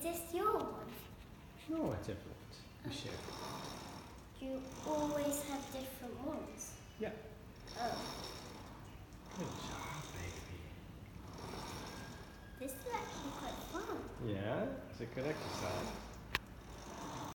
Is this your one? No, it's everyone's. We share. You always have different ones? Yeah. Oh, Good job, baby. this is actually quite fun. Yeah, it's a good exercise.